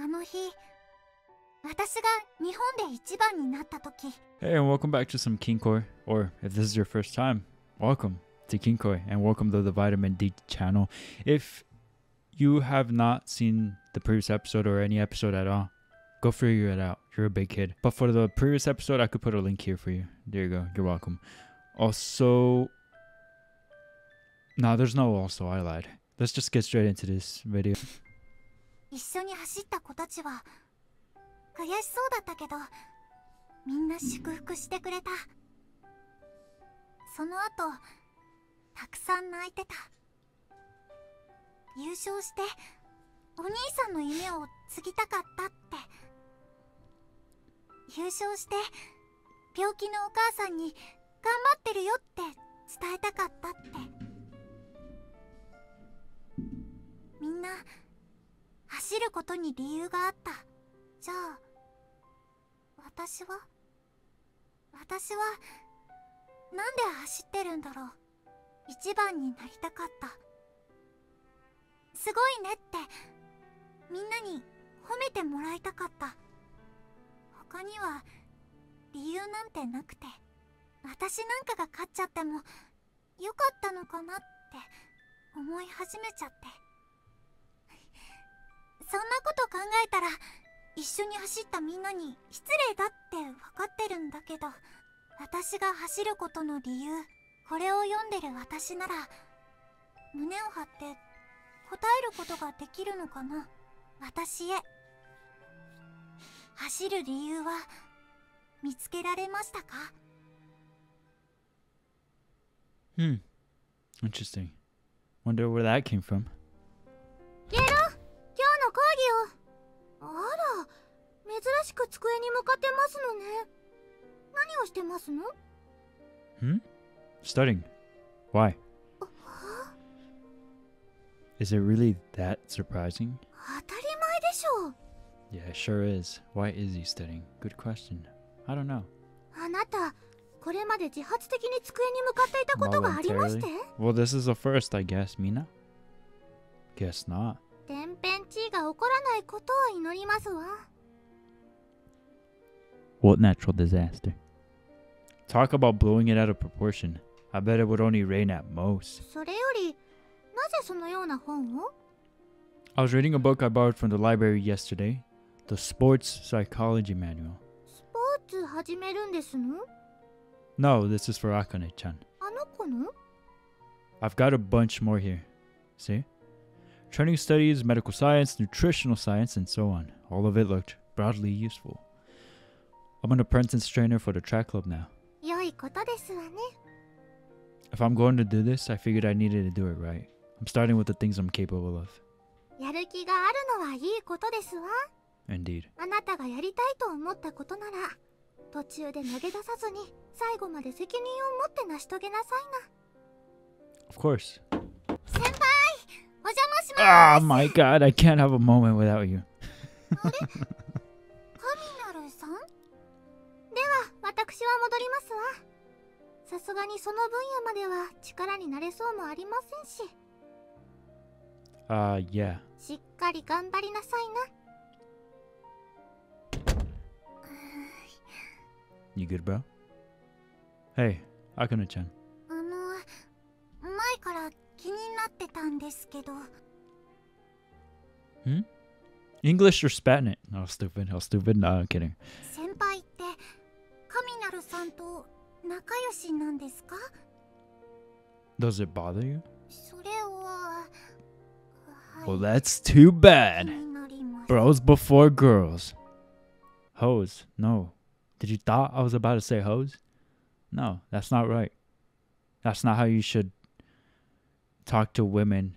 あの日私が日本で一番になった時 Hey, and welcome back to some Kinkoi. Or if this is your first time, welcome to Kinkoi and welcome to the Vitamin D channel. If you have not seen the previous episode or any episode at all, go figure it out. You're a big kid. But for the previous episode, I could put a link here for you. There you go. You're welcome. Also, no, there's no also. I lied. Let's just get straight into this video. 一緒に走った子たちは悔しそうだったけどみんな祝福してくれた。その後たくさん泣いてた。優勝してお兄さんの夢を継ぎたかったって。優勝して病気のお母さんに頑張ってるよって伝えたかったって。みんな走ることに理由があった。じゃあ私は？私はなんで走ってるんだろう。一番になりたかった。すごいねってみんなに褒めてもらいたかった。他には理由なんてなくて私なんかが勝っちゃってもよかったのかなって思い始めちゃって。そんなこと考えたら一緒に走ったみんなに失礼だって分かってるんだけど私が走ることの理由これを読んでる私なら胸を張って答えることができるのかな？私へ走る理由は見つけられましたか？Hmm. Interesting. Wonder where that came from. ゲロ今日の講義をあら珍しく机に向かってますのね何をしてますの Hmm? Studying. Why? Is it really that surprising? 当たり前でしょう Yeah, sure is. Why is he studying? Good question. I don't know. あなたこれまで自発的に机に向かっていたことがありまして Well, this is a first, I guess, Mina? Guess not. 天変地異が起こらないことを祈りますわ What natural disaster? Talk about blowing it out of proportion. I bet it would only rain at most. それよりなぜそのような本を I was reading a book I borrowed from the library yesterday The Sports Psychology Manual. スポーツ始めるんですの No, this is for Akane chan. あの子の I've got a bunch more here. See? Training studies, medical science, nutritional science, and so on. All of it looked broadly useful. I'm an apprentice trainer for the track club now. 良いことですわね If I'm going to do this, I figured I needed to do it right. I'm starting with the things I'm capable of. やる気があるのはいいことですわ Indeed. あなたがやりたいと思ったことなら途中で投げ出さずに最後まで責任を持って成し遂げなさい Of course. Oh, my God, I can't have a moment without you. Ah, uh, yeah. You good, bro? Hey, Akane-chan. たんですけど Hmm? English or Spatnet? Oh, stupid. Oh, stupid. No, I'm kidding. 先輩って神なるさんと仲良しなんですか Does it bother you? それは、はい Well, that's too 気 bad. になります Bros before girls. Hose. No. Did you thought I was about to say hose? No, that's not right. That's not how you should talk to women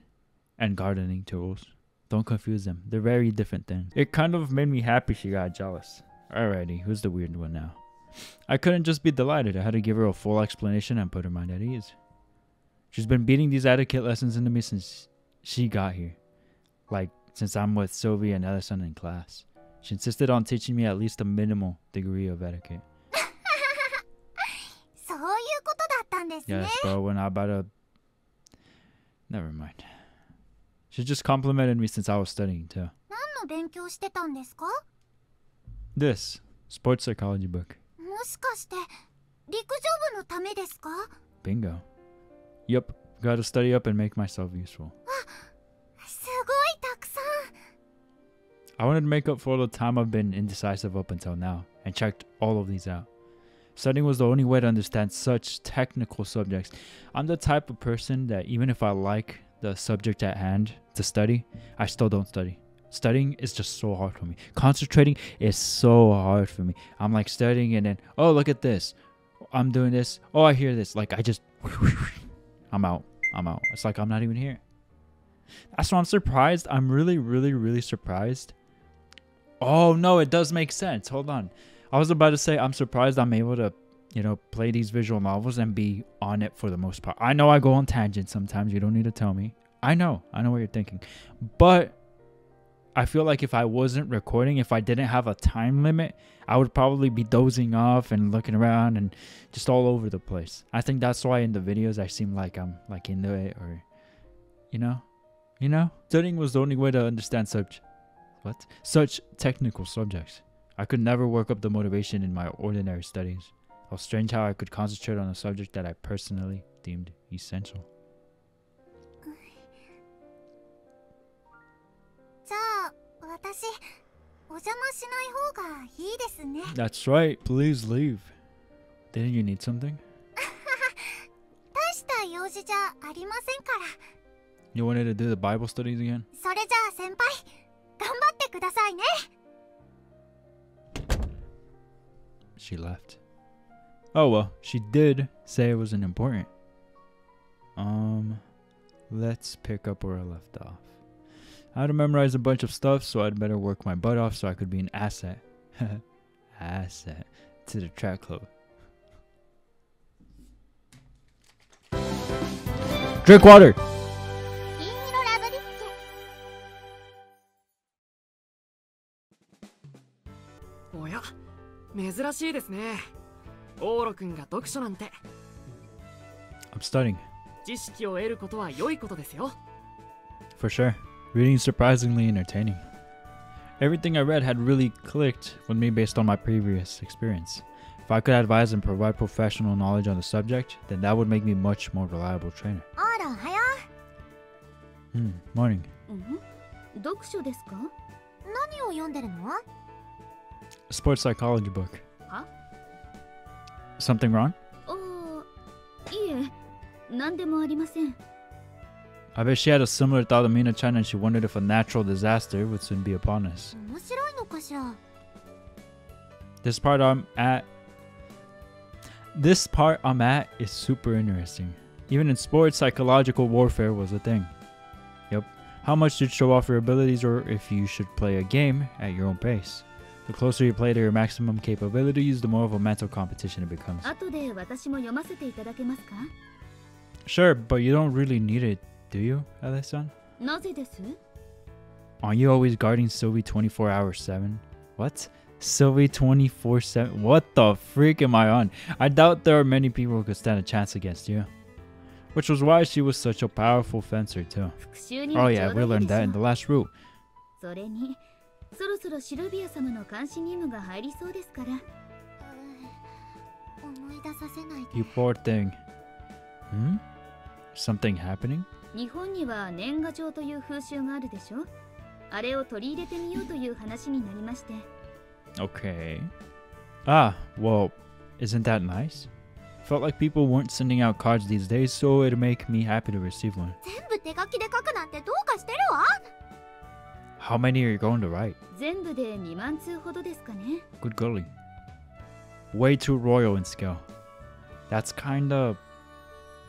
and gardening tools. Don't confuse them. They're very different things. It kind of made me happy she got jealous. Alrighty, who's the weird one now? I couldn't just be delighted. I had to give her a full explanation and put her mind at ease. She's been beating these etiquette lessons into me since she got here. Like, since I'm with Sylvie and Ellison in class. She insisted on teaching me at least a minimal degree of etiquette. yes, bro, we're not about to Never mind. She just complimented me since I was studying too. This sports psychology book. Bingo. Yep, gotta study up and make myself useful. I wanted to make up for all the time I've been indecisive up until now and checked all of these out. Studying was the only way to understand such technical subjects. I'm the type of person that even if I like the subject at hand to study, I still don't study. Studying is just so hard for me. Concentrating is so hard for me. I'm like studying and then, oh, look at this. I'm doing this. Oh, I hear this. Like, I just, I'm out. I'm out. It's like I'm not even here. That's why I'm surprised. I'm really, really, really surprised Oh no, it does make sense. Hold on. I was about to say I'm surprised I'm able to, you know, play these visual novels and be on it for the most part. I know I go on tangents sometimes. You don't need to tell me. I know. I know what you're thinking. But I feel like if I wasn't recording, if I didn't have a time limit, I would probably be dozing off and looking around and just all over the place. I think that's why in the videos I seem like I'm like into it or you know? You know? Studying was the only way to understand such what? Such technical subjects. I could never work up the motivation in my ordinary studies. How strange how I could concentrate on a subject that I personally deemed essential. じゃあ私お邪魔しない方がいいですね That's right. Please leave. Didn't you need something? 大した用事じゃありませんから You wanted to do the Bible studies again? それじゃあ先輩頑張ってくださいね She left. Oh well, she did say it wasn't important. Um, let's pick up where I left off. I had to memorize a bunch of stuff, so I'd better work my butt off so I could be an asset. asset to the track club. Drink water! 珍しいですねオーロ君が読書なんて I'm studying. 知識を得ることは良いことですよ For sure. Reading is surprisingly entertaining. Everything I read had really clicked with me based on my previous experience. If I could advise and provide professional knowledge on the subject, then that would make me much more reliable trainer. あらはや Hmm, morning. うん読書ですか何を読んでるの A sports psychology book. Huh? Something wrong? Oh, I bet she had a similar thought of Mina-chan and she wondered if a natural disaster would soon be upon us. This part I'm at This part I'm at is super interesting. Even in sports, psychological warfare was a thing. Yep. How much you show off your abilities or if you should play a game at your own pace. The closer you play to your maximum capabilities, the more of a mental competition it becomes. Sure, but you don't really need it, do you, Alessan? Are you always guarding Sylvie 24 hours 7? What? Sylvie 24 7? What the freak am I on? I doubt there are many people who could stand a chance against you. Which was why she was such a powerful fencer, too. Oh, yeah, we learned that in the last route. そろそろシルビア様の監視任務が入りそうですから思い出させないで You poor thing. Hmm? Something happening? 日本には年賀状という風習があるでしょあれを取り入れてみようという話になりまして Okay. Ah, well, isn't that nice? Felt like people weren't sending out cards these days, so it'd make me happy to receive one. 全部手書きで書くなんてどうかしてるわ How many are you going to write? 全部で2万通ほどですかね Good golly. Way too royal in scale. That's kinda.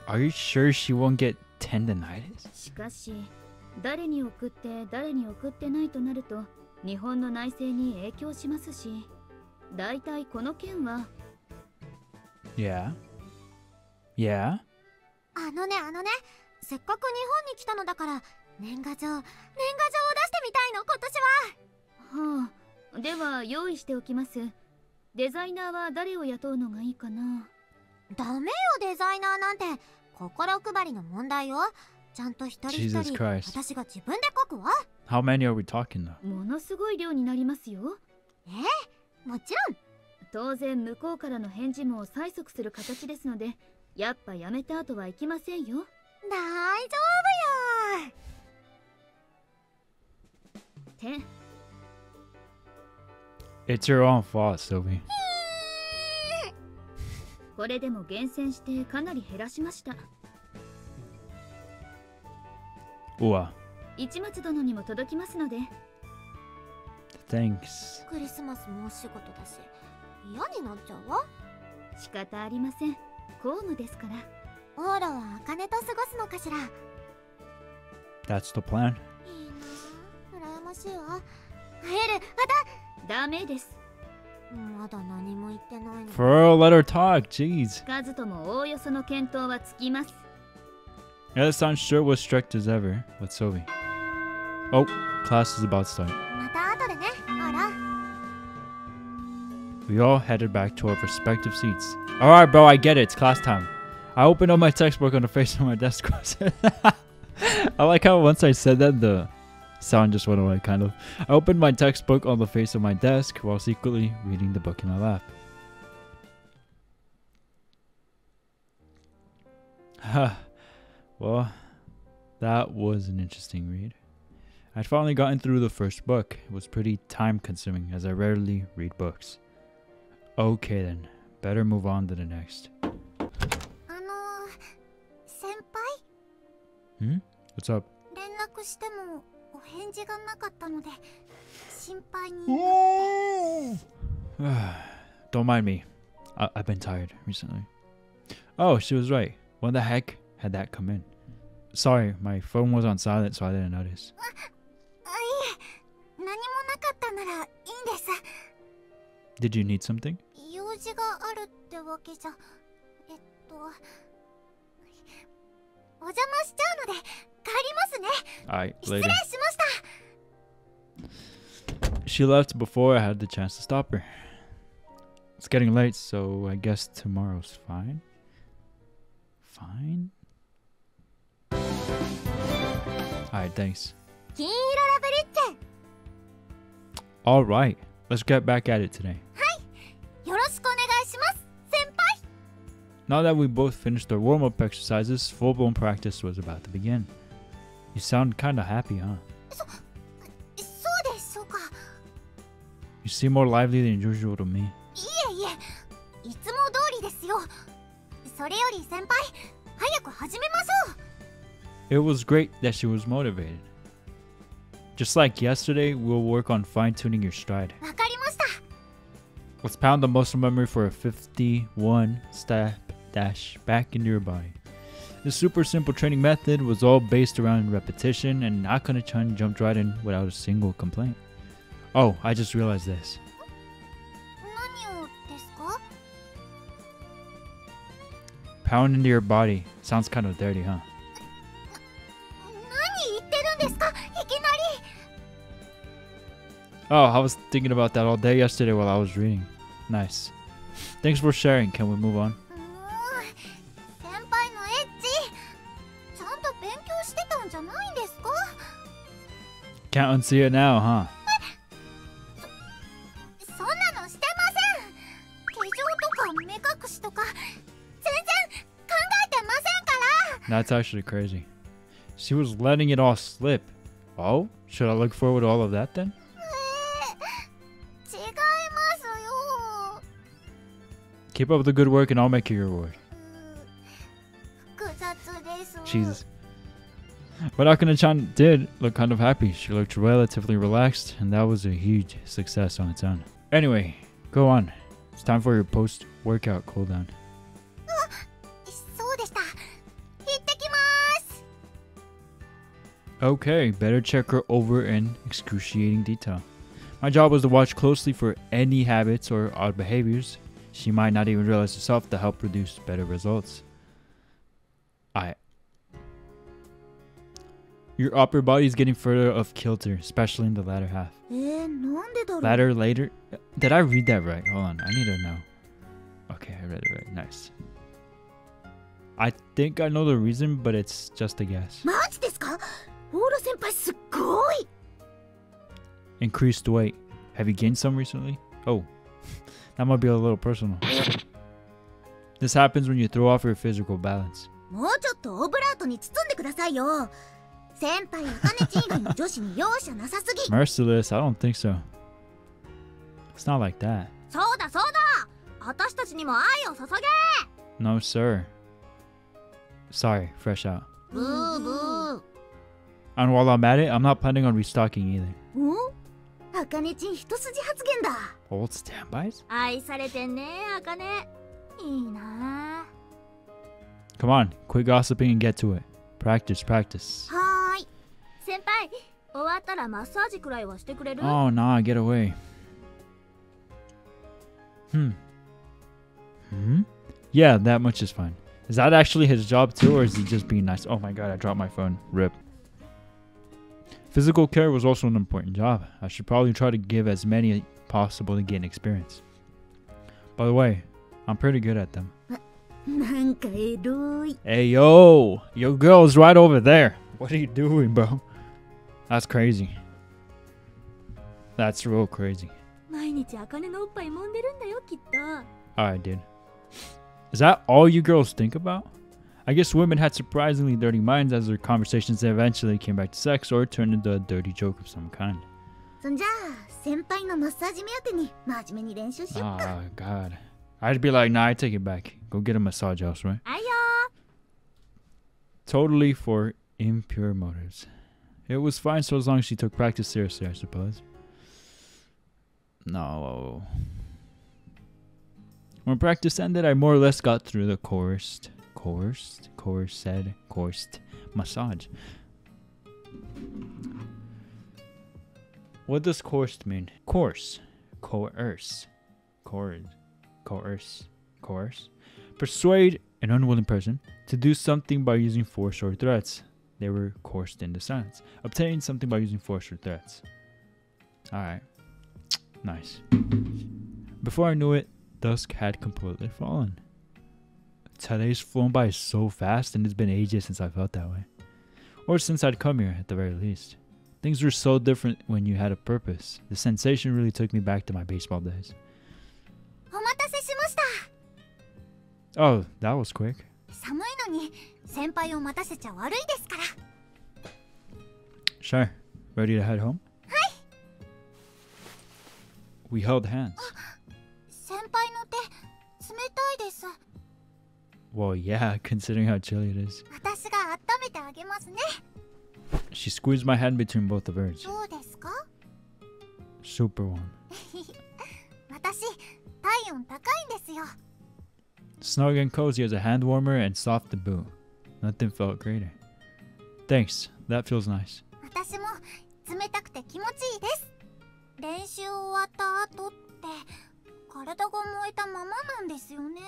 Are you sure she won't get tendonitis? しかし誰に送って誰に送ってないとなると日本の内政に影響しますしだいたいこの件は Yeah. Yeah? あのねあのねせっかく日本に来たのだから年賀状年賀状を出して みたいの今年は。はあ。では用意しておきます。デザイナーは誰を雇うのがいいかな？ダメよデザイナーなんて。心配りの問題よ。ちゃんと一人一人.私が自分で書くわ。How many are we talking though? ものすごい量になりますよ。えもちろん。当然向こうからの返事も催促する形ですのでやっぱやめた後はいきませんよ。大丈夫よ て It's your own fault, Sylvie. これでも厳選してかなり減らしました Ooh, 市松殿にも届きますので thanks. クリスマスもお仕事だし嫌になっちゃうわ仕方ありません公務ですからオーラは茜と過ごすのかしらいい That's the plan. なあ羨ましいわ会えるダメですまだまだ何も言ってないの For real, let her talk. Jeez. カズともおおよその検討はつきます Yeah, this sounds sure was strict as ever with Sylvie. Oh, class is about to start. また後でねオーラ We all headed back to our respective seats. Alright, bro, I get it. It's class time. I opened up my textbook on the face of my desk. I like how once I said that, the sound just went away, kind of. I opened my textbook on the face of my desk while secretly reading the book in my lap. well, that was an interesting read. I'd finally gotten through the first book. It was pretty time consuming as I rarely read books. Okay then, better move on to the next. あの先輩 Hmm? What's up? 連絡してもお 返事がなかったので心配に Don't mind me. I- I've been tired recently. Oh, she was right. When the heck had that come in? Sorry, my phone was on silent, so I didn't notice. あいえ何もなかったならいいんです Did you need something? 用事があるってわけじゃえっと お邪魔しちゃうので帰りますね Alright, 失礼 later. しました She left before I had the chance to stop her. It's getting late, so I guess tomorrow's fine. Fine? Alright, thanks. 金色ラブリッチ Alright, let's get back at it today. Now that we both finished our warm up exercises, full blown practice was about to begin. You sound kinda happy, huh? You seem more lively than usual to me. It was great that she was motivated. Just like yesterday, we'll work on fine tuning your stride. Let's pound the muscle memory for a 51 step dash back into your body. The super simple training method was all based around repetition and Nakane-chan jumped right in without a single complaint. Oh, I just realized this. Pound into your body. Sounds kind of dirty, huh? Oh, I was thinking about that all day yesterday while I was reading. Nice. Thanks for sharing. Can we move on? Can't unsee it now, huh? そんなのしてません手錠とか目隠しとか全然考えてませんから That's actually crazy. She was letting it all slip. Oh? Should I look forward to all of that then? えー違いますよ Keep up the good work and I'll make you your reward. うー複雑です Jesus. But Akane-chan did look kind of happy. She looked relatively relaxed, and that was a huge success on its own. Anyway, go on. It's time for your post-workout cooldown. Uh, okay, better check her over in excruciating detail. My job was to watch closely for any habits or odd behaviors. She might not even realize herself to help produce better results. Your upper body is getting further off kilter, especially in the latter half. Latter, later? Did I read that right? Hold on, I need to know. Okay, I read it right. Nice. I think I know the reason, but it's just a guess. Increased weight. Have you gained some recently? Oh, that might be a little personal. This happens when you throw off your physical balance. Merciless? I don't think so. It's not like that. No, sir. Sorry, fresh out. Boo, boo. And while I'm at it, I'm not planning on restocking either. Hmm? Old standbys? Come on, quit gossiping and get to it. Practice, practice. はーい先輩終わったらマッサージくらいはしてくれる Oh, nah, get away. Hmm. Hmm? Yeah, that much is fine. Is that actually his job too, or is he just being nice? Oh my god, I dropped my phone. Rip. Physical care was also an important job. I should probably try to give as many possible to gain experience. By the way, I'm pretty good at them. なんかエロい Hey, yo! Your girl's right over there. What are you doing, bro? That's crazy. That's real crazy. 毎日あかねのおっぱい揉んでるんだよきっと Alright, dude. Is that all you girls think about? I guess women had surprisingly dirty minds as their conversations eventually came back to sex or turned into a dirty joke of some kind. そんじゃあ先輩のマッサージ目当てに真面目に練習しよっか Oh, God. I'd be like, nah, I take it back. Go get a massage elsewhere. はいよ Totally for impure motives. It was fine so as long as she took practice seriously, I suppose. No. When practice ended, I more or less got through the coerced, coerced, coerced, said coerced massage. What does coerced mean? Coerce, coerce, coerce, coerce, coerce. Persuade an unwilling person to do something by using force or threats They were coerced into silence. Obtain something by using force or threats. Alright. Nice. Before I knew it, dusk had completely fallen. Today's flown by so fast, and it's been ages since I felt that way. Or since I'd come here, at the very least. Things were so different when you had a purpose. The sensation really took me back to my baseball days. お待たせしました Oh, that was quick. 寒いのに 先輩を待たせちゃ悪いですから Sure. Ready to head home? We held hands. 先輩の手冷たいです Well, yeah, considering how chilly it is. 私が温めてあげますね She squeezed my hand between both of hers. どうですか Super warm. 私体温高いんですよ Snug and cozy as a hand warmer and soft to boot. Nothing felt greater. Thanks. That feels nice. 私も冷たくて気持ちいいです練習終わった後って体が燃えたままなんですよね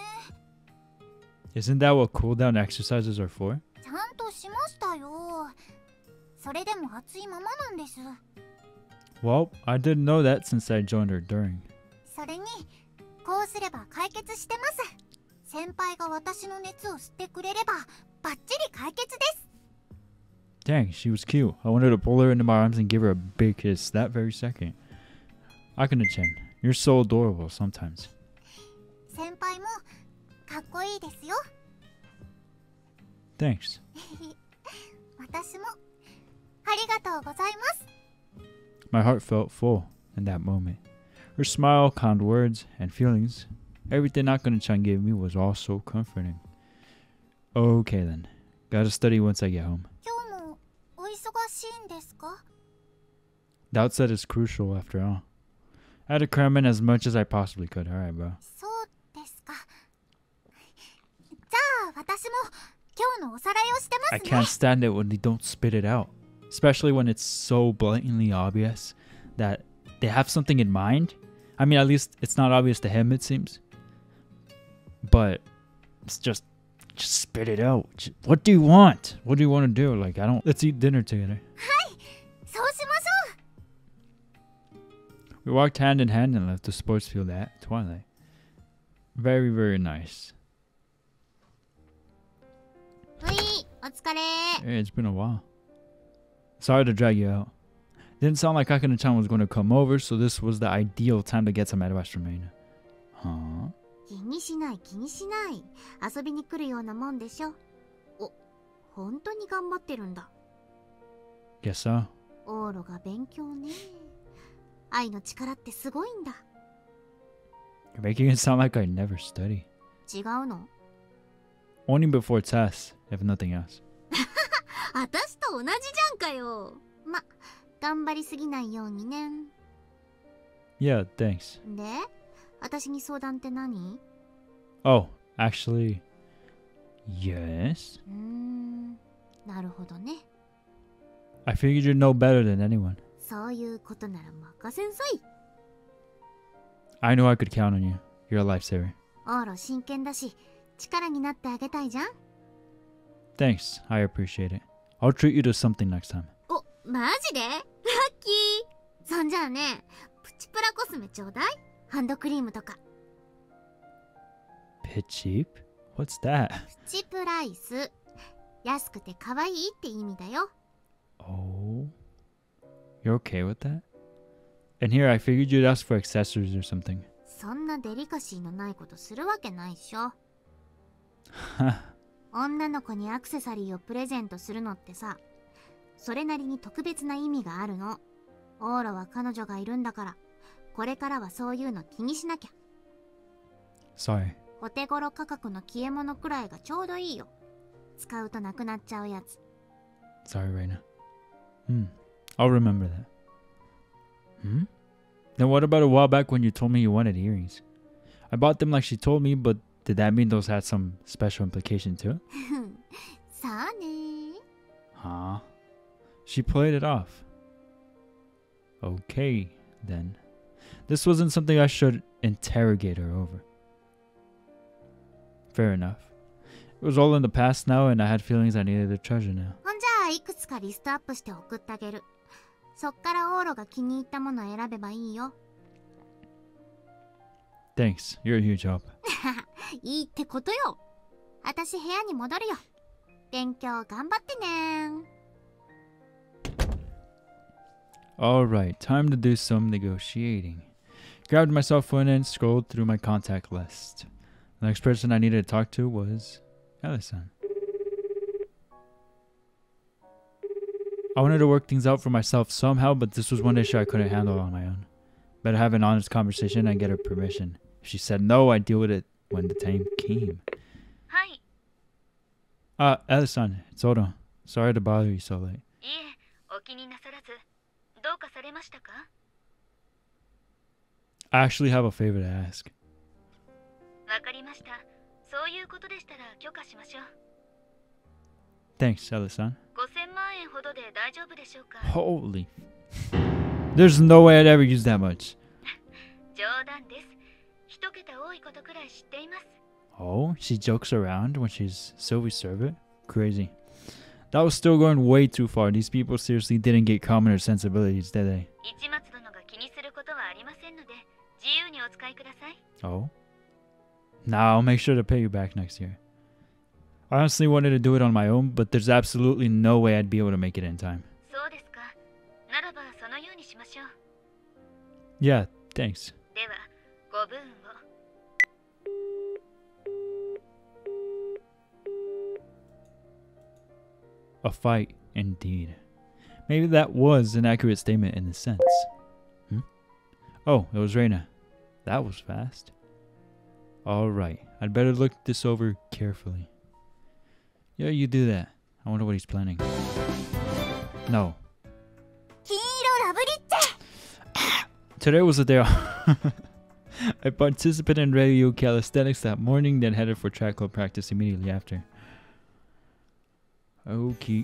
Isn't that what cool down exercises are for? ちゃんとしましたよそれでも熱いままなんです Well, I didn't know that since I joined her during. それにこうすれば解決してます 先輩が私の熱を吸ってくれればバッチリ解決です Dang, she was cute. I wanted to pull her into my arms and give her a big kiss that very second. Akane-chan, you're so adorable sometimes. 先輩もかっこいいですよ Thanks. 私もありがとうございます My heart felt full in that moment. Her smile, kind words, and feelings, Everything Akane-chan gave me was all so comforting. Okay then. Gotta study once I get home. Doubt said is crucial after all. I had to cram in as much as I possibly could. Alright, bro. I can't stand it when they don't spit it out. Especially when it's so blatantly obvious that they have something in mind. I mean, at least it's not obvious to him, it seems but it's just just spit it out. What do you want? What do you want to do? Like I don't. Let's eat dinner together. We walked hand in hand and left the sports field at twilight. Very, very nice. Hey, it's been a while. Sorry to drag you out. Didn't sound like Akane-chan was going to come over, so this was the ideal time to get some advice from Huh? 気にしない気にしない。遊びに来るようなもんでしょ。お、本当に頑張ってるんだ。ゲッサオーロが勉強ね。愛の力ってすごいんだ。違うの？Only と同じじゃんかよ。ま、頑張りすぎないようにね。Yeah, thanks. で？私に相談って何 Oh, actually, yes. うーんなるほどね I figured you'd know better than anyone. そういうことなら任せんさい I knew I could count on you. You're a lifesaver. オーロ真剣だし力になってあげたいじゃん Thanks. I appreciate it. I'll treat you to something next time. おマジでラッキーそんじゃあねプチプラコスメちょうだい ハンドクリームとか Pit cheap? What's that? プチプライス安くて可愛いって意味だよ Oh? You're okay with that? And here, I figured you'd ask for accessories or something. そんなデリカシーのないことするわけないっしょ 女の子にアクセサリーをプレゼントするのってさそれなりに特別な意味があるのオーロは彼女がいるんだからこれからはそういうの気にしなきゃ Sorry. お手頃価格の消え物くらいがちょうどいいよ使うとなくなっちゃうやつ Sorry, Reina. Hmm. I'll remember that. Hmm? Then what about a while back when you told me you wanted earrings? I bought them like she told me, but did that mean those had some special implication too? さあね Huh? She played it off. Okay, then. This wasn't something I should interrogate her over. Fair enough. It was all in the past now, and I had feelings I needed to treasure now. ほんじゃあいくつかリストアップして送ってあげるそっからオーロが気に入ったものを選べばいいよ Thanks. You're a huge help. いいってことよ私部屋に戻るよ勉強頑張ってね Alright, time to do some negotiating. Grabbed my cell phone and scrolled through my contact list. The next person I needed to talk to was Ellison. I wanted to work things out for myself somehow, but this was one issue I couldn't handle on my own. Better have an honest conversation and get her permission. If she said no, I'd deal with it when the time came. Hi. Ah, Ellison, it's Odo. Sorry to bother you so late. どうかされましたか I actually have a favor to ask. わかりましたそういうことでしたら許可しましょう Thanks, Ellison. 5000万円ほどで大丈夫でしょうか Holy. There's no way I'd ever use that much. 冗談です一桁多いことくらい知っています Oh, she jokes around when she's Sylvie's servant? Crazy. That was still going way too far. These people seriously didn't get commoner sensibilities, did they? Oh? Nah, I'll make sure to pay you back next year. I honestly wanted to do it on my own, but there's absolutely no way I'd be able to make it in time. Yeah, thanks. A fight, indeed. Maybe that was an accurate statement in a sense. Hmm? Oh, it was Reina. That was fast. Alright, I'd better look this over carefully. Yeah, you do that. I wonder what he's planning. No. Today was the day I participated in radio calisthenics that morning, then headed for track club practice immediately after. Okay.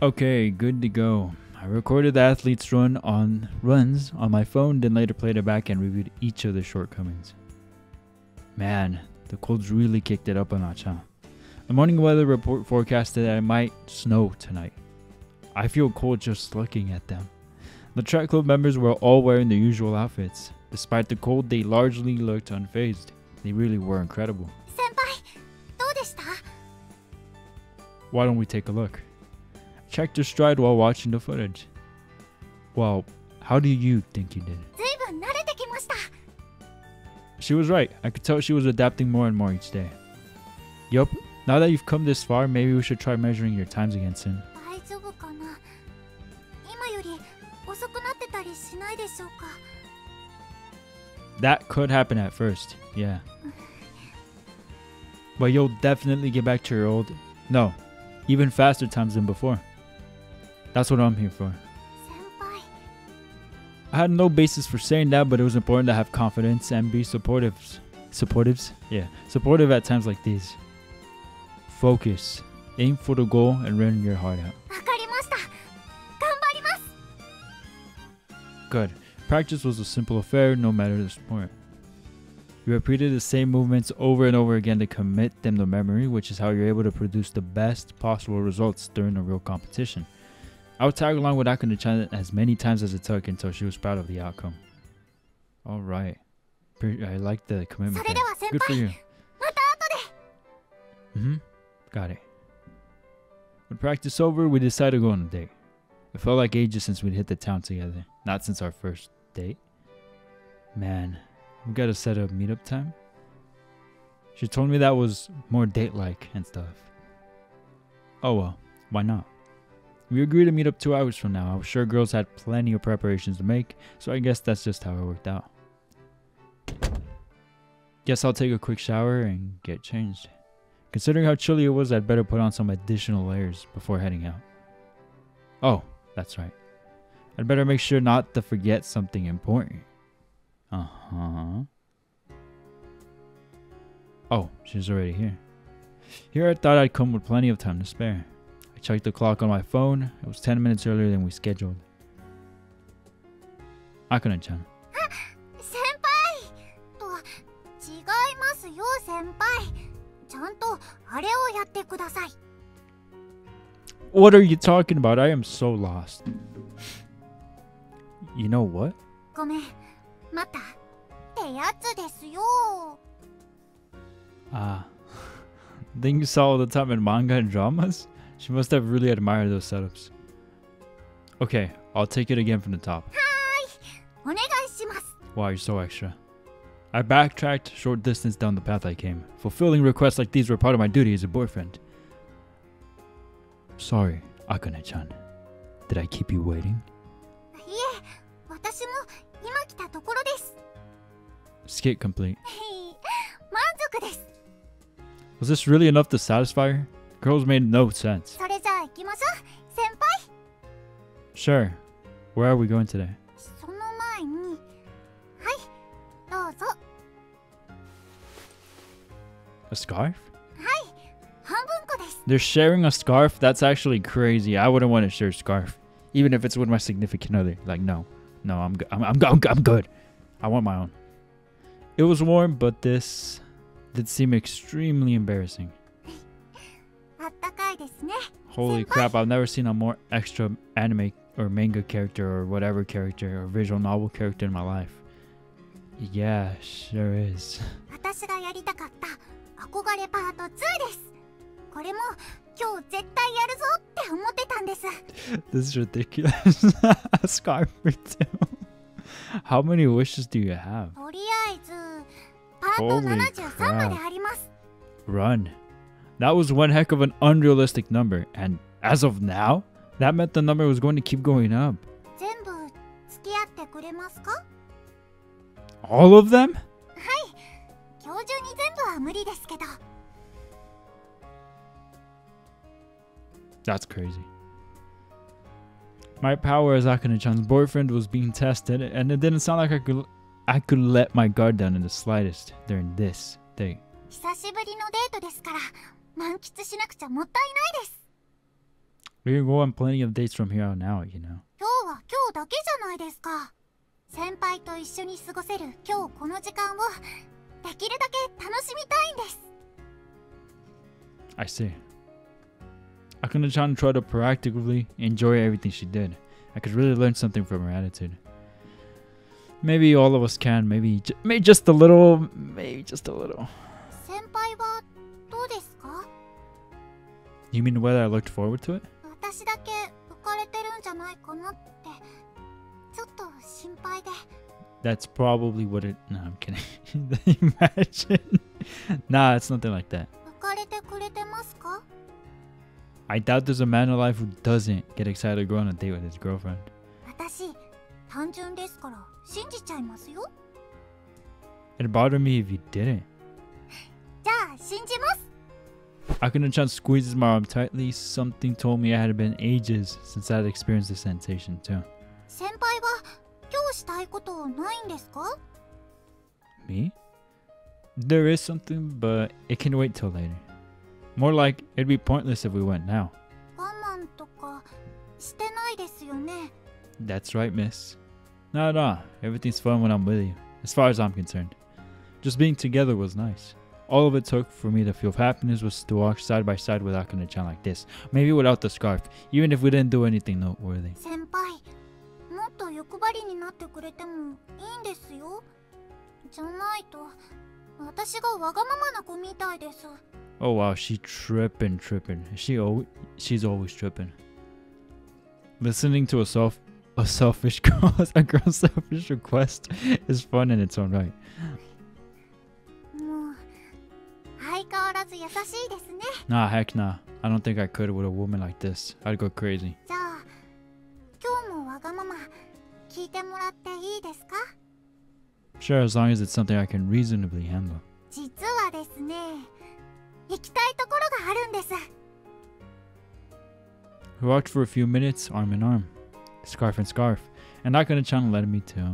Okay, good to go. I recorded the athletes' run on runs on my phone, then later played it back and reviewed each of the shortcomings. Man, the cold's really kicked it up a notch, huh? The morning weather report forecasted that it might snow tonight. I feel cold just looking at them. The track club members were all wearing their usual outfits. Despite the cold, they largely looked unfazed. They really were incredible. Why don't we take a look? Check your stride while watching the footage. Well, how do you think you did? She was right. I could tell she was adapting more and more each day. Yup. Now that you've come this far, maybe we should try measuring your times again soon. That could happen at first, yeah. But you'll definitely get back to your old... No, even faster times than before. That's what I'm here for. Senpai. I had no basis for saying that, but it was important to have confidence and be supportive. Supportives? Yeah, supportive at times like these. Focus, aim for the goal, and run your heart out. Good. Practice was a simple affair, no matter the sport. You repeated the same movements over and over again to commit them to memory, which is how you're able to produce the best possible results during a real competition. I would tag along with Akane-chan as many times as it took until she was proud of the outcome. All right. I like the commitment. There. Good for you. Mm-hmm. Got it. When practice over, we decided to go on a date. It felt like ages since we'd hit the town together. Not since our first date. Man, we gotta set a meetup time. She told me that was more date-like and stuff. Oh well, why not? We agreed to meet up two hours from now. I was sure girls had plenty of preparations to make, so I guess that's just how it worked out. Guess I'll take a quick shower and get changed. Considering how chilly it was, I'd better put on some additional layers before heading out. Oh, that's right. I'd better make sure not to forget something important. Uh huh. Oh, she's already here. Here I thought I'd come with plenty of time to spare. I checked the clock on my phone. It was 10 minutes earlier than we scheduled. Akane-chan. 先輩と違いますよ先輩ちゃんとあれをやってください What are you talking about? I am so lost. You know what? ごめん またってやつですよ Ah. Thing you saw all the time in manga and dramas? She must have really admired those setups. Okay, I'll take it again from the top. お願いします Wow, you're so extra. I backtracked short distance down the path I came. Fulfilling requests like these were part of my duty as a boyfriend. Sorry, Akane-chan. Did I keep you waiting? いえ私も 今来たところです Skit complete. 満足です Was this really enough to satisfy her? Girls made no sense. それじゃあ行きましょう先輩 Sure. Where are we going today? その前にはいどうぞ A scarf? 半分こです They're sharing a scarf? That's actually crazy. I wouldn't want to share a scarf. Even if it's with my significant other. Like, no. No, I'm, I'm, I'm, I'm, I'm good. I want my own. It was warm, but this did seem extremely embarrassing. Holy crap, I've never seen a more extra anime or manga character or whatever character or visual novel character in my life. Yeah, sure is. これも今日絶対やるぞって思ってたんです This is ridiculous. a scarf for two. How many wishes do you have? とりあえずパート Holy 73まであります Run. That was one heck of an unrealistic number, and as of now, that meant the number was going to keep going up. 全部付き合ってくれますか All of them? 今日中に全部は無理ですけど That's crazy. My power as Akane-chan's boyfriend was being tested, and it didn't sound like I could I could let my guard down in the slightest during this date. 久しぶりのデートですから満喫しなくちゃもったいないです We can go on plenty of dates from here on out, you know. 今日は今日だけじゃないですか先輩と一緒に過ごせる今日この時間をできるだけ楽しみたいんです I see. I couldn't try to proactively enjoy everything she did. I could really learn something from her attitude. Maybe all of us can, maybe, maybe just a little, maybe just a little. You mean whether I looked forward to it? That's probably what it. No, I'm kidding. Imagine. nah, it's nothing like that. I doubt there's a man alive who doesn't get excited to go on a date with his girlfriend. It'd bother me if you didn't. じゃあ、信じます。Akane-chan squeezes my arm tightly. Something told me it had been ages since I'd experienced this sensation too. Me? There is something, but it can wait till later. More like it'd be pointless if we went now. 我慢とかしてないですよね That's right, miss. Nah, nah. Everything's fun when I'm with you, as far as I'm concerned. Just being together was nice. All of it took for me to feel happiness was to walk side by side with Akane-chan like this. Maybe without the scarf, even if we didn't do anything noteworthy. 先輩もっと欲張りになってくれてもいいんですよじゃないと私がわがままな子みたいです Oh wow, she tripping, tripping. She always, she's always tripping. Listening to a self, a selfish girl, a girl's selfish request is fun in its own right. もう相変わらず優しいですね Nah, heck nah. I don't think I could with a woman like this. I'd go crazy. じゃあ今日もわがまま聞いてもらっていいですか Sure, as long as it's something I can reasonably handle. 実はですね 行きたいところがあるんです We walked for a few minutes, arm in arm, scarf and scarf, and Akane-chan led me to.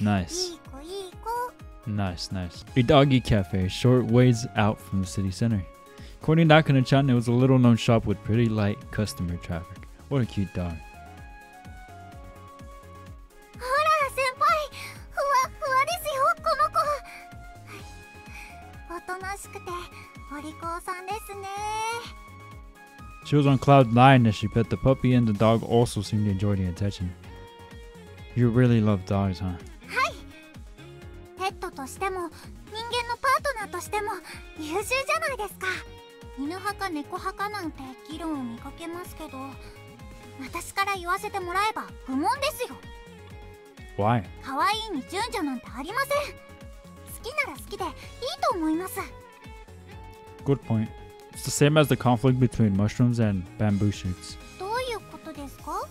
Nice. Nice, nice. A doggy cafe, short ways out from the city center. According to Akane-chan, it was a little-known shop with pretty light customer traffic. What a cute dog. She was on cloud nine as she pet the puppy, and the dog also seemed to enjoy the attention. You really love dogs, huh? ペットとしても人間のパートナーとしても優秀じゃないですか犬派か猫派かなんて議論を見かけますけど私から言わせてもらえば不問ですよ Why? 可愛いに順序なんてありません好きなら好きでいいと思います Good point. It's the same as the conflict between mushrooms and bamboo shoots. どういうことですか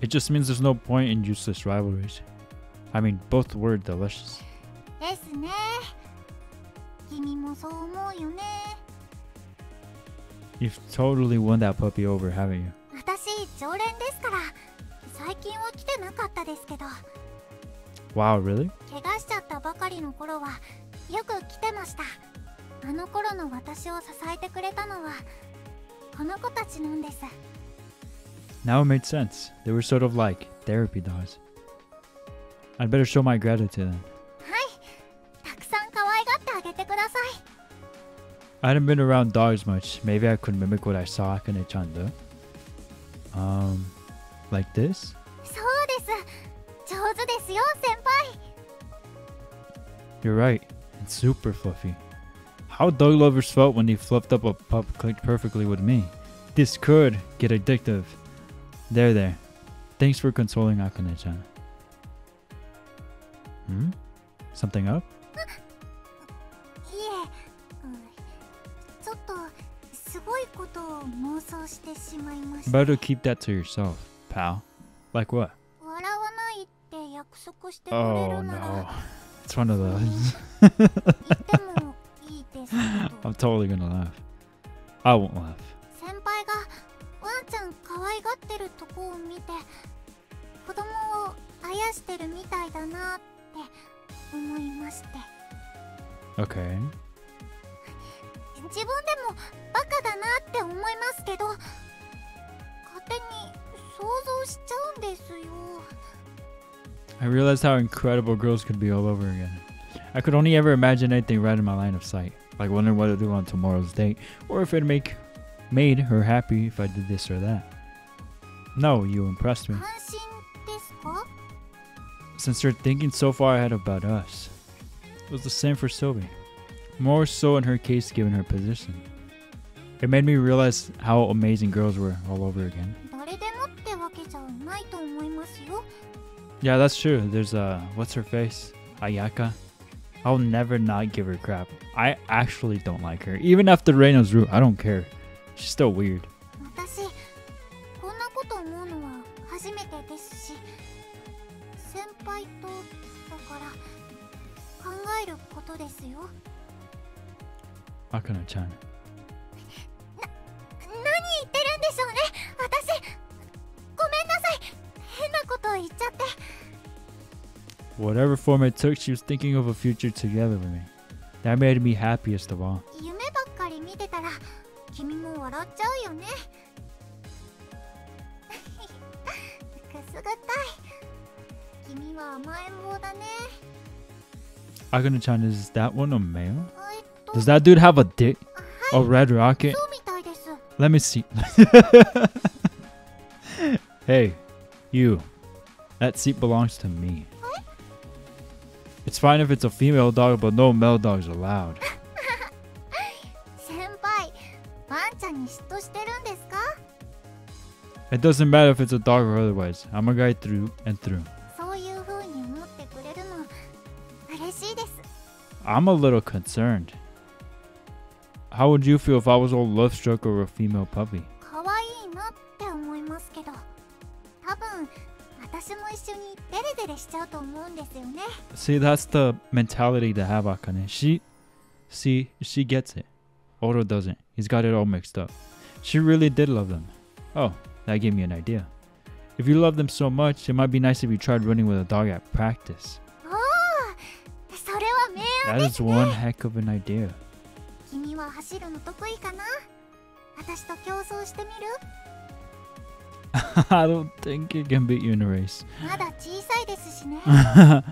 It just means there's no point in useless rivalries. I mean, both were delicious. ですね君もそう思うよね You've totally won that puppy over, haven't you? 私常連ですから最近は来てなかったですけど Wow, really? 怪我しちゃったばかりの頃はよく来てました あの頃の私を支えてくれたのはこの子たちなんです Now it made sense. They were sort of like therapy dogs. I'd better show my gratitude then. はいたくさん可愛がってあげてください I hadn't been around dogs much. Maybe I could mimic what I saw Akane-chan do. Um, like this? そうです上手ですよ先輩 You're right. It's super fluffy. How dog lovers felt when they fluffed up a pup clicked perfectly with me. This could get addictive. There, there. Thanks for consoling Akane-chan. Hmm? Something up? Better keep that to yourself, pal. Like what? Oh no, it's one of those. I'm ど totally gonna laugh. I won't laugh. 先輩がワンちゃん可愛がってるとこを見て子供をあやしてるみたいだなって思いまして Okay. 自分でもバカだなって思いますけど勝手に想像しちゃうんですよ I realized how incredible girls could be all over again. I could only ever imagine anything right in my line of sight, like wondering what to do on tomorrow's date, or if it make made her happy if I did this or that. No, you impressed me. Since you're thinking so far ahead about us, it was the same for Sylvie. More so in her case, given her position. It made me realize how amazing girls were all over again. Yeah, that's true. There's, uh, what's her face? Ayaka. I'll never not give her crap. I actually don't like her. Even after Reina's route, I don't care. She's still weird. Akane-chan. 言ってるんでしょうね私ごめんなさい変なこと言っちゃって Whatever form it took, she was thinking of a future together with me. That made me happiest of all. Akane-chan, is that one a male? Does that dude have a dick? A red rocket? Let me see. hey, you. That seat belongs to me. It's fine if it's a female dog, but no male dogs allowed. 先輩ワンちゃんに嫉妬してるんですか It doesn't matter if it's a dog or otherwise. I'm a guy through and through. そういう風に思ってくれるの嬉しいです I'm a little concerned. How would you feel if I was all love struck over a female puppy? See, that's the mentality to have Akane. She, see, she gets it. Ouro doesn't. He's got it all mixed up. She really did love them. Oh, that gave me an idea. If you love them so much, it might be nice if you tried running with a dog at practice. Oh, that is one heck of an idea. I don't think it can beat you in a race. まだ小さいですしね大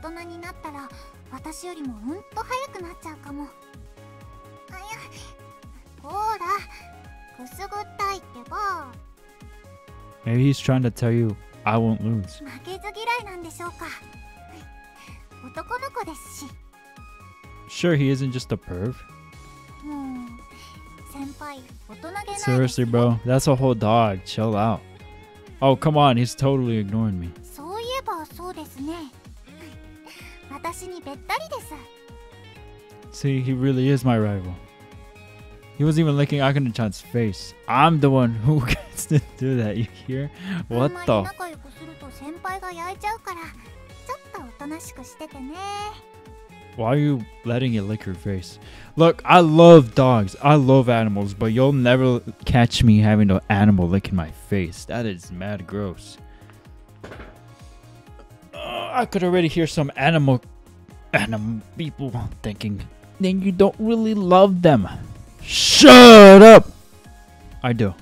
人になったら私よりもうんと速くなっちゃうかもあいやほらくすぐったいってば Maybe he's trying to tell you, I won't lose. 負けず嫌いなんでしょうか男の子ですし Sure, he isn't just a perv. もう先輩大人げないです Seriously, bro. That's a whole dog. Chill out. Oh, come on. He's totally ignoring me. See, he really is my rival. He was even licking Akane-chan's face. I'm the one who gets to do that, you hear? What the? Why are you letting it lick your face? Look, I love dogs. I love animals, but you'll never catch me having an animal licking my face. That is mad gross. Uh, I could already hear some animal animal people thinking, then you don't really love them. Shut up! I do.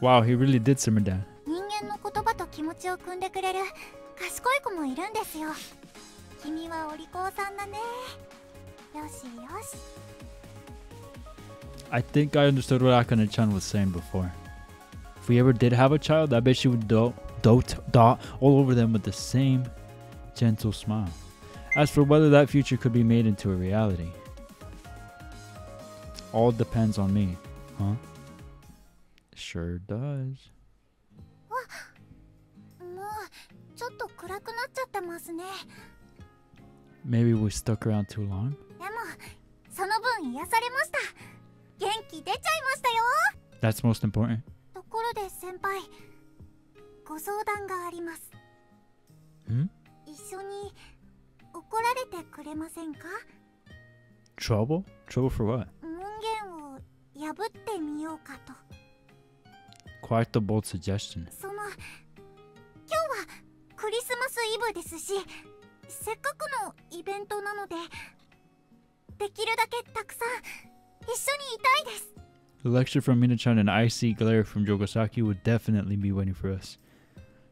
Wow, he really did simmer down. 人間の言葉と気持ちを汲んでくれる賢い子もいるんですよ君はお利口さんだねよしよし I think I understood what Akane-chan was saying before. If we ever did have a child, I bet she would dote, dote, dot all over them with the same gentle smile. As for whether that future could be made into a reality, all depends on me, huh? Sure does. もうちょっと暗くなっちゃってますね Maybe we stuck around too long? でもその分癒されました元気出ちゃいましたよ That's most important. ところで先輩ご相談があります Hmm? 一緒に怒られてくれませんか Trouble? Trouble for what? 門限を破ってみようかと Quite the bold suggestion. The lecture from Mina-chan and icy glare from Jogosaki would definitely be waiting for us.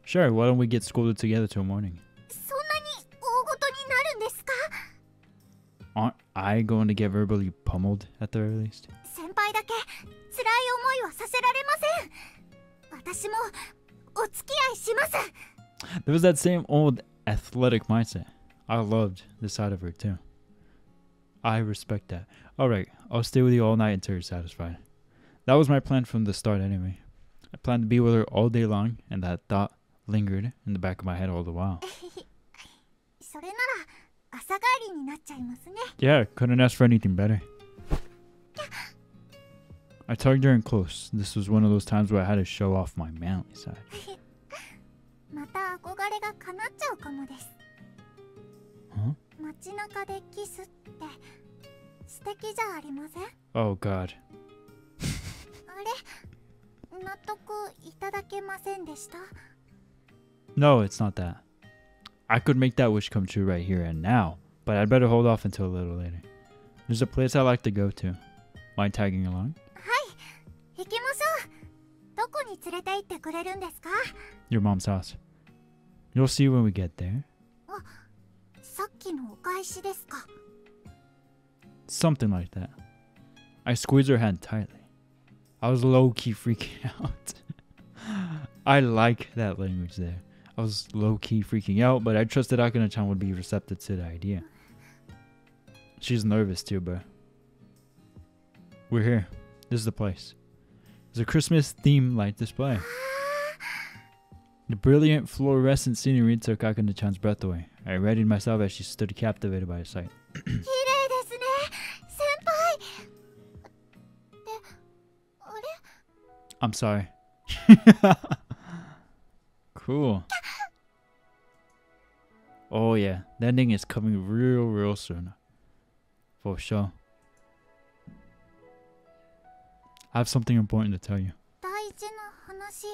Sure, why don't we get scolded together till morning? Aren't I going to get verbally pummeled at the very least? 先輩だけ辛い思いはさせられません。there was that same old athletic mindset. I loved the side of her too. I respect that. Alright, I'll stay with you all night until you're satisfied. That was my plan from the start anyway. I planned to be with her all day long, and that thought lingered in the back of my head all the while. yeah, couldn't ask for anything better. I tugged her in close. This was one of those times where I had to show off my manly side. huh? Oh god. no, it's not that. I could make that wish come true right here and now, but I'd better hold off until a little later. There's a place I like to go to. Mind tagging along? Your mom's house. You'll see when we get there. Something like that. I squeezed her hand tightly. I was low key freaking out. I like that language there. I was low key freaking out, but I trusted Akane chan would be receptive to the idea. She's nervous too, but we're here. This is the place is a Christmas theme light display. The brilliant fluorescent scenery took Akane-chan's breath away. I readied myself as she stood captivated by the sight. I'm sorry. cool. Oh yeah, that thing is coming real real soon. For sure. I have something important to tell you. 大事な話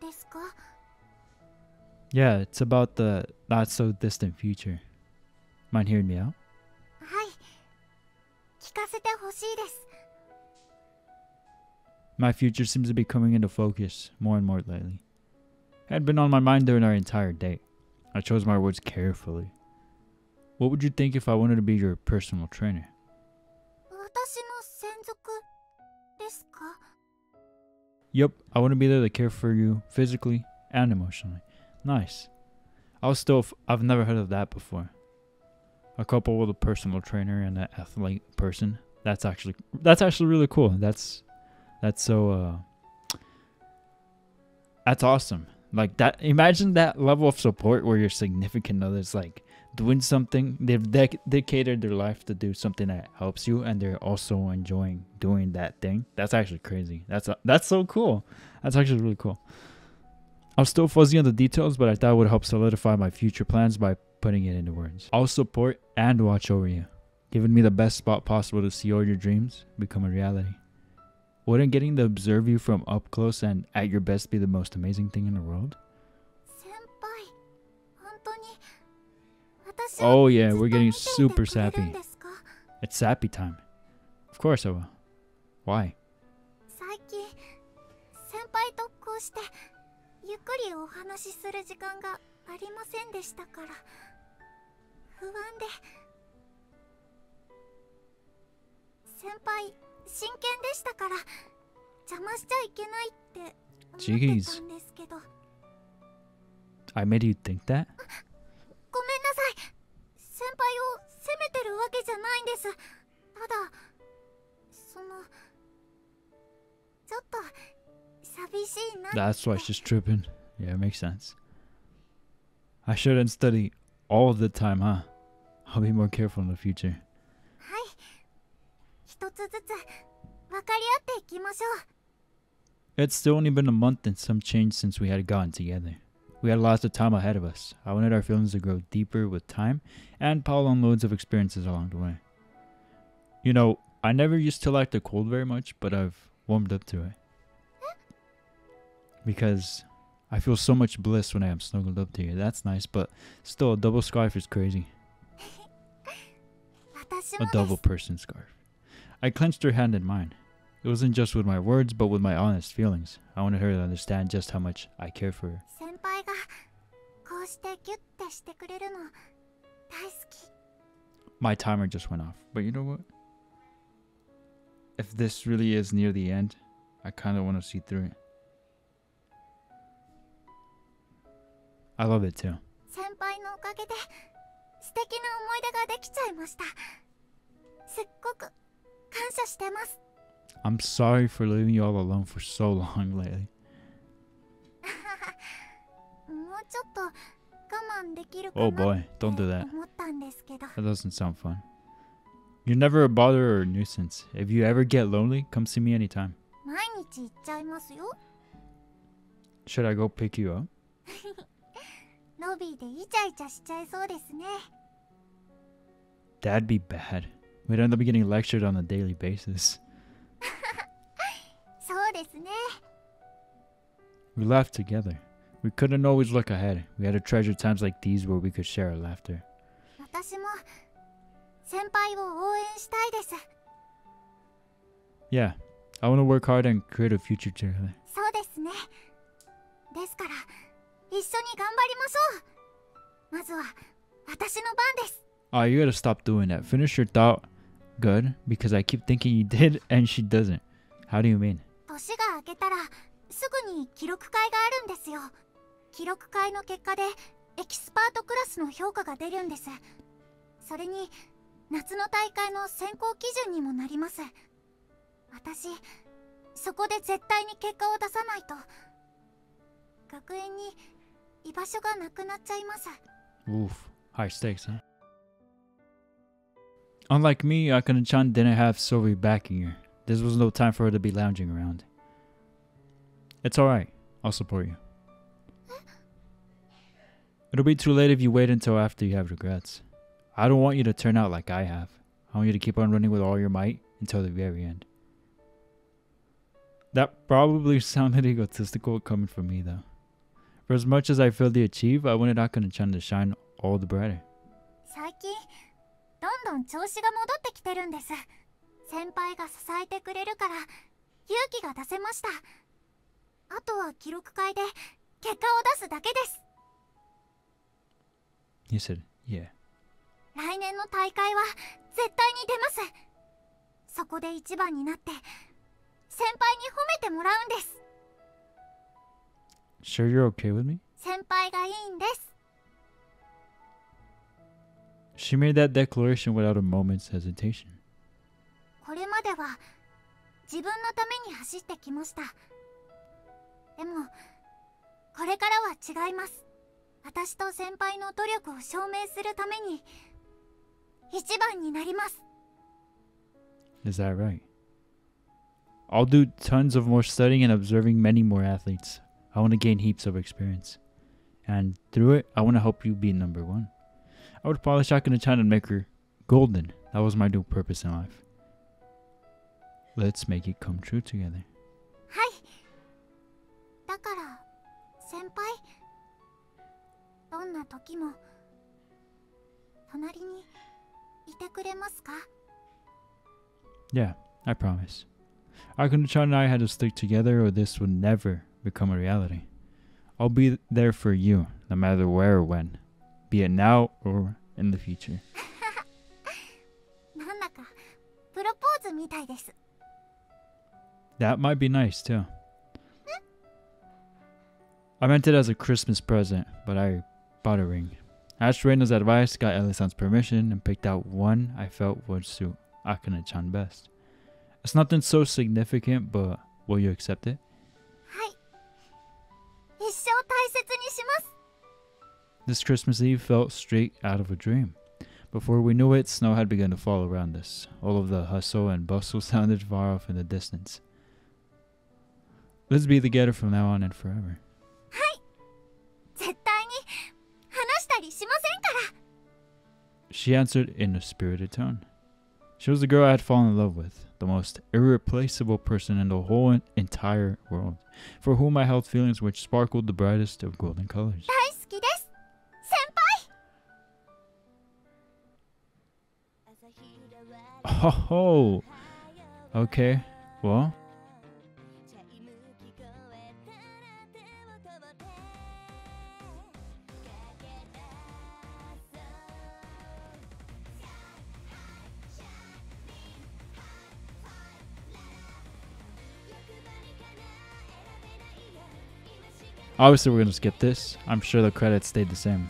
ですか Yeah, it's about the not so distant future. Mind hearing me out? はい聞かせてほしいです My future seems to be coming into focus more and more lately. It had been on my mind during our entire date. I chose my words carefully. What would you think if I wanted to be your personal trainer? 私の専属ですか Yep, I want to be there to care for you physically and emotionally. Nice. I was still, f- I've never heard of that before. A couple with a personal trainer and an athlete person. That's actually, that's actually really cool. That's, that's so, uh, that's awesome. Like that, imagine that level of support where your significant other's like doing something, they've dec- dedicated their life to do something that helps you and they're also enjoying doing that thing. That's actually crazy. That's, that's so cool. That's actually really cool. I'm still fuzzy on the details, but I thought it would help solidify my future plans by putting it into words. I'll support and watch over you, giving me the best spot possible to see all your dreams become a reality. Wouldn't getting to observe you from up close and at your best be the most amazing thing in the world? Oh yeah, ずっと we're 見 getting ていてくれるん super で sappy. すか It's sappy time. Of course I will. Why? 最近先輩とこうしてゆっくりお話しする時間がありませんでしたから不安で先輩真剣でしたから邪魔しちゃいけないって思ってた Jeez. んですけど I made you think that? ごめんなさい 先輩を責めてるわけじゃないんですただそのちょっと寂しいな That's why she's tripping. Yeah, it makes sense. I shouldn't study all the time, huh? I'll be more careful in the future. はい一つずつ分かり合っていきましょう It's still only been a month and some change since we had gotten together. We had lots of time ahead of us. I wanted our feelings to grow deeper with time and pile on loads of experiences along the way. You know, I never used to like the cold very much, but I've warmed up to it. Because I feel so much bliss when I am snuggled up to you. That's nice, but still, a double scarf is crazy. a double person scarf. I clenched her hand in mine. It wasn't just with my words, but with my honest feelings. I wanted her to understand just how much I care for her. 先輩がこうしてギュッてしてくれるの大好き My timer just went off. But you know what? if this really is near the end, I kind of want to see through it. I love it too. 先輩のおかげで素敵な思い出ができちゃいましたすっごく感謝してます I'm sorry for leaving you all alone for so long lately. もうちょっと我慢できるか Oh boy, don't do that. That doesn't sound fun. You're never a bother or a nuisance. If you ever get lonely, come see me anytime. Should I go pick you up? That'd be bad. We'd end up getting lectured on a daily basis. We laughed together. We couldn't always look ahead. We had to treasure times like these where we could share our laughter. 私も先輩を応援したいです Yeah, I want to work hard and create a future together. そうですねですから一緒に頑張りましょうまずは私の番です Oh, you gotta stop doing that. Finish your thought. Good, because I keep thinking you did and she doesn't. How do you mean? 年が明けたらすぐに記録会があるんですよ 記録会の結果でエキスパートクラスの評価が出るんですそれに夏の大会の選考基準にもなります私そこで絶対に結果を出さないと学園に居場所がなくなっちゃいます Oof, high stakes, huh? Unlike me, Akane-chan didn't have Sori backing her. This was no time for her to be lounging around. It's alright. I'll support you. It'll be too late if you wait until after you have regrets. I don't want you to turn out like I have. I want you to keep on running with all your might until the very end. That probably sounded egotistical coming from me, though. For as much as I failed to achieve, I wanted Akane-chan to shine all the brighter. 最近どんどん調子が戻ってきてるんです先輩が支えてくれるから勇気が出せましたあとは記録会で結果を出すだけです He said, yeah. 来年の大会は絶対に出ますそこで一番になって先輩に褒めてもらうんです Sure you're okay with me? 先輩がいいんです She made that declaration without a moment's hesitation. これまでは自分のために走ってきましたでもこれからは違います 私と先輩の努力を証明するために一番になります Is that right? I'll do tons of more studying and observing many more athletes. I want to gain heaps of experience. And through it, I want to help you be number one. I would polish Akane-chan and make her golden. That was my new purpose in life. Let's make it come true together. はいだから先輩 どんな時も隣にいてくれますか Yeah, I promise. Akane-chan and I had to stick together or this would never become a reality. I'll be there for you, no matter where or when, be it now or in the future. that might be nice too. I meant it as a Christmas present, but I buttering. Asked Reina's advice, got Elisan's permission, and picked out one I felt would suit Akane-chan best. It's nothing so significant, but will you accept it? This Christmas Eve felt straight out of a dream. Before we knew it, snow had begun to fall around us. All of the hustle and bustle sounded far off in the distance. Let's be together from now on and forever. She answered in a spirited tone. She was the girl I had fallen in love with, the most irreplaceable person in the whole entire world, for whom I held feelings which sparkled the brightest of golden colors. Oh, okay. Well, Obviously, we're gonna skip this. I'm sure the credits stayed the same.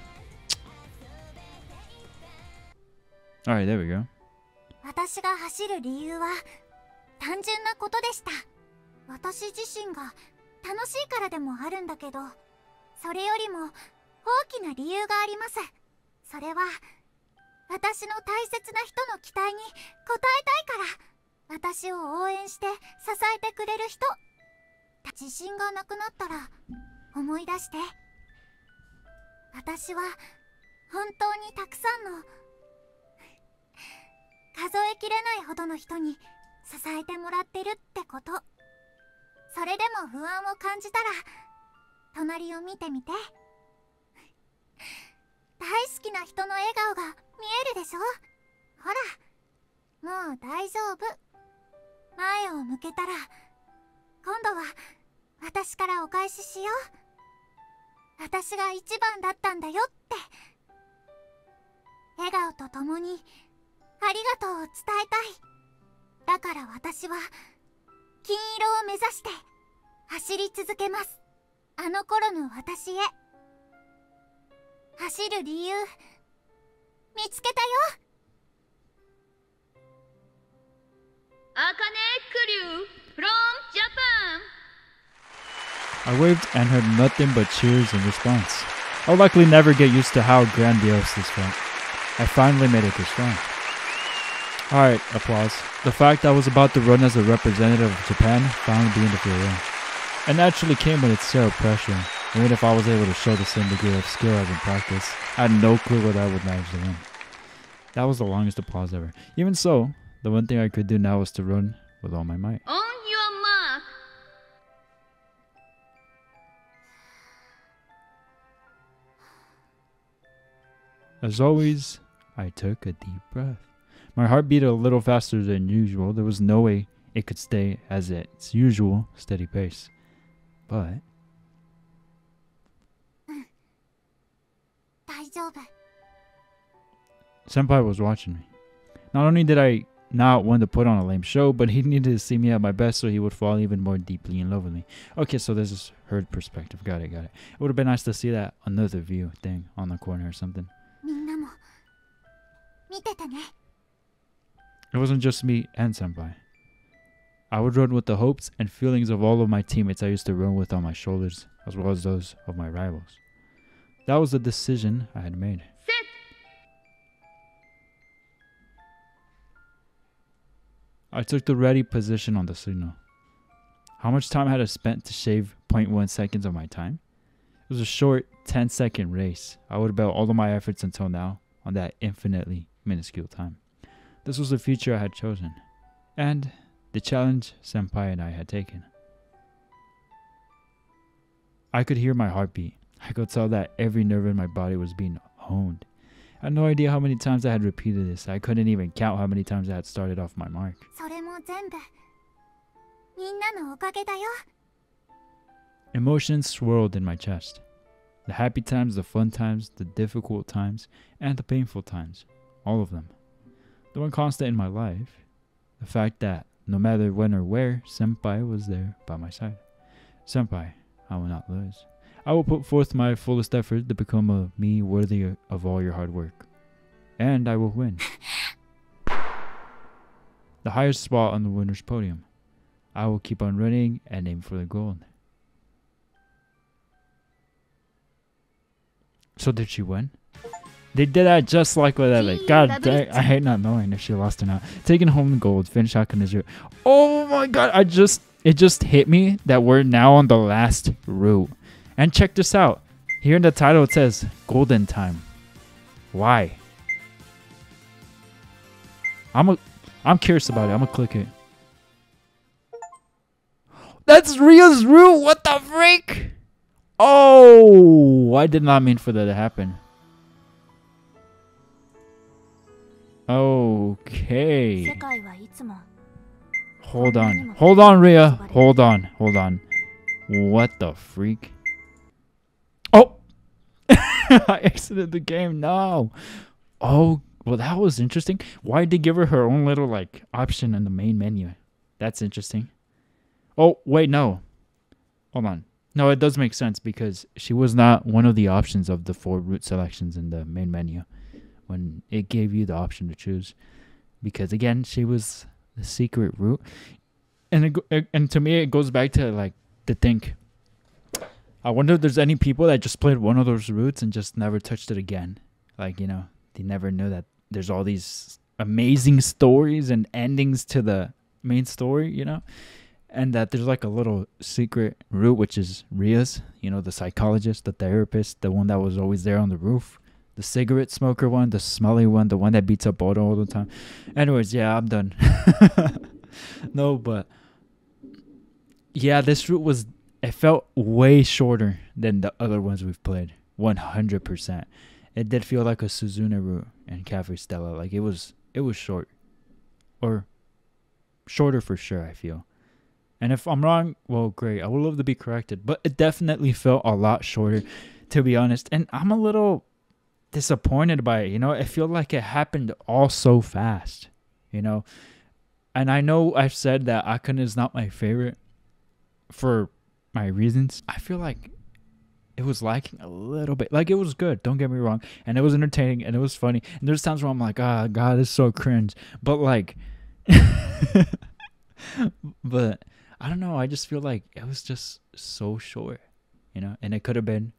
Alright, there we go. 私が走る理由は単純なことでした私自身が楽しいからでもあるんだけどそれよりも大きな理由がありますそれは私の大切な人の期待に応えたいから私を応援して支えてくれる人自信がなくなったら思い出して。私は本当にたくさんの 数えきれないほどの人に支えてもらってるってこと。それでも不安を感じたら隣を見てみて。大好きな人の笑顔が見えるでしょ？ほらもう大丈夫。前を向けたら今度は私からお返ししよう。私が一番だったんだよって。笑顔とともにありがとうを伝えたい。だから私は金色を目指して走り続けます。あの頃の私へ。走る理由見つけたよ。あかねクリュー from Japan I waved and heard nothing but cheers in response. I'll likely never get used to how grandiose this felt. I finally made it this far. Alright, applause. The fact I was about to run as a representative of Japan finally began to feel real. It naturally came with its share of pressure, even if I was able to show the same degree of skill as in practice. I had no clue whether I would manage to win. That was the longest applause ever. Even so, the one thing I could do now was to run with all my might. On As always, I took a deep breath. My heart beat a little faster than usual. There was no way it could stay as its usual steady pace. But. Senpai was watching me. Not only did I not want to put on a lame show, but he needed to see me at my best so he would fall even more deeply in love with me. Okay, so this is her perspective. Got it, got it. It would have been nice to see that another view thing on the corner or something. It wasn't just me and Senpai. I would run with the hopes and feelings of all of my teammates I used to run with on my shoulders, as well as those of my rivals. That was the decision I had made. Sit. I took the ready position on the signal. How much time had I spent to shave 0.1 seconds of my time? It was a short 10 second race. I would have all of my efforts until now on that infinitely minuscule time. This was the future I had chosen, and the challenge Senpai and I had taken. I could hear my heartbeat. I could tell that every nerve in my body was being honed. I had no idea how many times I had repeated this. I couldn't even count how many times I had started off my mark. Emotions swirled in my chest. The happy times, the fun times, the difficult times, and the painful times. All of them. The one constant in my life, the fact that no matter when or where, Senpai was there by my side. Senpai, I will not lose. I will put forth my fullest effort to become a me worthy of all your hard work. And I will win. the highest spot on the winner's podium. I will keep on running and aim for the gold. So did she win? They did that just like with Ellie. God dang, I hate not knowing if she lost or not. Taking home the gold, finish Hakanizuru. Oh my god, I just it just hit me that we're now on the last route. And check this out. Here in the title it says golden time. Why? I'm a I'm curious about it. I'm gonna click it. That's Rio's route. What the freak? Oh, I did not mean for that to happen. Okay. Hold on. Hold on, Ria. Hold on. Hold on. What the freak? Oh! I exited the game. No. Oh, well, that was interesting. Why did they give her her own little, like, option in the main menu? That's interesting. Oh, wait, no. Hold on. No, it does make sense because she was not one of the options of the four route selections in the main menu when it gave you the option to choose. Because again, she was the secret route, and it, and to me, it goes back to like to think. I wonder if there's any people that just played one of those routes and just never touched it again. Like you know, they never knew that there's all these amazing stories and endings to the main story. You know, and that there's like a little secret route which is Ria's, you know, the psychologist, the therapist, the one that was always there on the roof, the cigarette smoker one, the smelly one, the one that beats up Odo all the time. Anyways, yeah, I'm done. no, but yeah, this route was it felt way shorter than the other ones we've played. 100%. It did feel like a Suzuna route and Cafe Stella. Like it was it was short. Or shorter for sure, I feel. And if I'm wrong, well, great. I would love to be corrected. But it definitely felt a lot shorter, to be honest. And I'm a little disappointed by it. You know, I feel like it happened all so fast. You know, and I know I've said that Akane is not my favorite for my reasons. I feel like it was lacking a little bit. Like it was good, don't get me wrong, and it was entertaining and it was funny. And there's times where I'm like, ah, God, it's so cringe. But like, but I don't know. I just feel like it was just so short, you know, and it could have been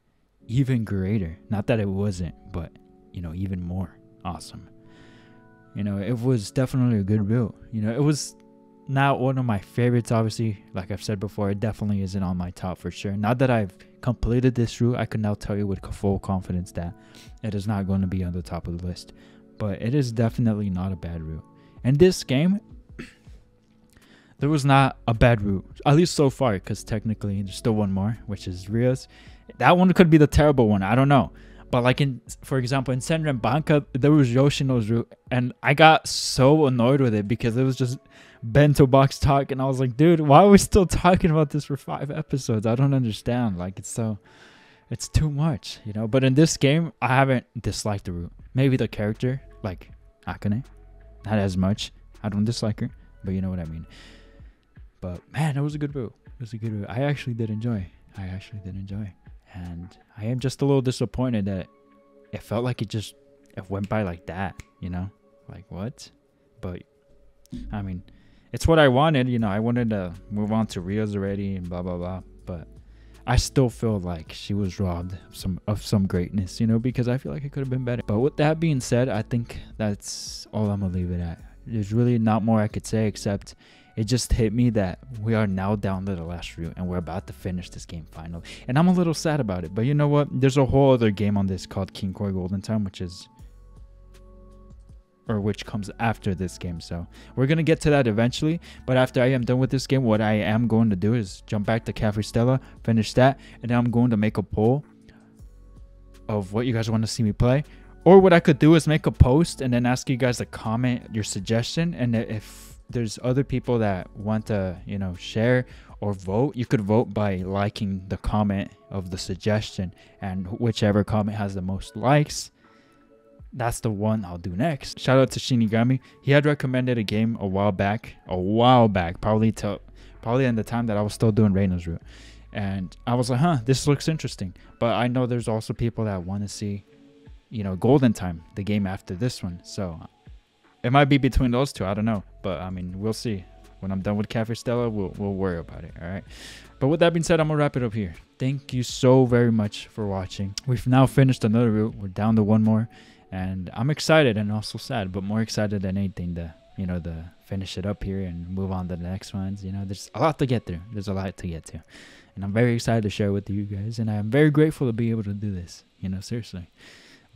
even greater. Not that it wasn't, but you know, even more awesome. You know, it was definitely a good build. You know, it was not one of my favorites, obviously. Like I've said before, it definitely isn't on my top for sure. Now that I've completed this route, I can now tell you with full confidence that it is not going to be on the top of the list. But it is definitely not a bad route. And this game, there was not a bad route, at least so far, because technically there's still one more, which is Rios. That one could be the terrible one. I don't know. But like in, for example, in Senren Banka, there was Yoshino's route, and I got so annoyed with it because it was just bento box talk, and I was like, dude, why are we still talking about this for five episodes? I don't understand. Like it's so, it's too much, you know. But in this game, I haven't disliked the route. Maybe the character, like Akane, not as much. I don't dislike her, but you know what I mean. But man, it was a good route. It was a good route. I actually did enjoy. I actually did enjoy and I am just a little disappointed that it felt like it just it went by like that, you know, like what? But I mean, it's what I wanted, you know. I wanted to move on to Ria's already and blah blah blah, but I still feel like she was robbed of some of some greatness, you know, because I feel like it could have been better. But with that being said, I think that's all I'm gonna leave it at. There's really not more I could say except it just hit me that we are now down to the last route and we're about to finish this game finally. And I'm a little sad about it. But you know what? There's a whole other game on this called Kinkoi Golden Time, which is or which comes after this game. So we're gonna get to that eventually. But after I am done with this game, what I am going to do is jump back to Cafe Stella, finish that, and then I'm going to make a poll of what you guys want to see me play. Or what I could do is make a post and then ask you guys to comment your suggestion. And if there's other people that want to, you know, share or vote, you could vote by liking the comment of the suggestion. And whichever comment has the most likes, that's the one I'll do next. Shout out to Shinigami. He had recommended a game a while back, a while back, probably to probably in the time that I was still doing Reina's route. And I was like, huh, this looks interesting. But I know there's also people that want to see, you know, Golden Time, the game after this one. So it might be between those two. I don't know. But I mean, we'll see. When I'm done with Cafe Stella, we'll, we'll worry about it. All right. But with that being said, I'm going to wrap it up here. Thank you so very much for watching. We've now finished another route. We're down to one more and I'm excited and also sad, but more excited than anything to you know to finish it up here and move on to the next ones. You know, there's a lot to get through. There's a lot to get to, and I'm very excited to share with you guys, and I'm very grateful to be able to do this. You know, seriously.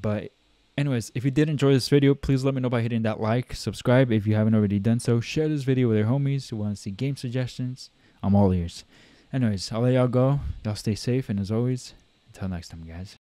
But anyways, if you did enjoy this video, please let me know by hitting that like, subscribe if you haven't already done so, share this video with your homies who want to see game suggestions. I'm all ears. Anyways, I'll let y'all go. Y'all stay safe, and as always, until next time, guys.